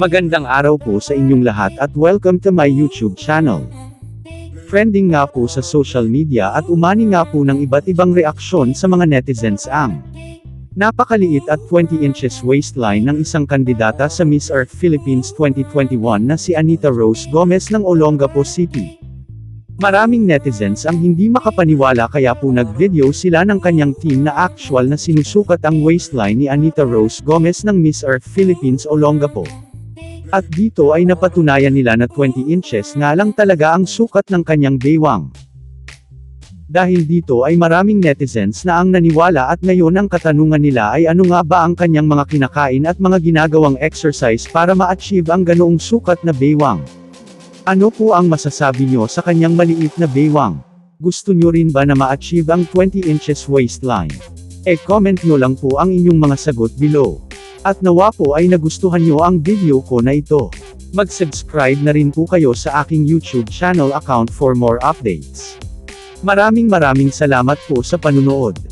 Magandang araw po sa inyong lahat at welcome to my YouTube channel. Trending nga po sa social media at umani nga po ng iba't ibang reaksyon sa mga netizens ang napakaliit at 20 inches waistline ng isang kandidata sa Miss Earth Philippines 2021 na si Anita Rose Gomez ng Olongapo City. Maraming netizens ang hindi makapaniwala kaya po nag-video sila ng kanyang team na actual na sinusukat ang waistline ni Anita Rose Gomez ng Miss Earth Philippines Olongapo. At dito ay napatunayan nila na 20 inches nga lang talaga ang sukat ng kanyang baywang. Dahil dito ay maraming netizens na ang naniwala at ngayon ang katanungan nila ay ano nga ba ang kanyang mga kinakain at mga ginagawang exercise para ma-achieve ang ganoong sukat na baywang. Ano po ang masasabi nyo sa kanyang maliit na baywang? Gusto nyo rin ba na ma-achieve ang 20 inches waistline? E comment nyo lang po ang inyong mga sagot below. At nawa po ay nagustuhan nyo ang video ko na ito. Mag-subscribe na rin po kayo sa aking YouTube channel account for more updates. Maraming maraming salamat po sa panunood.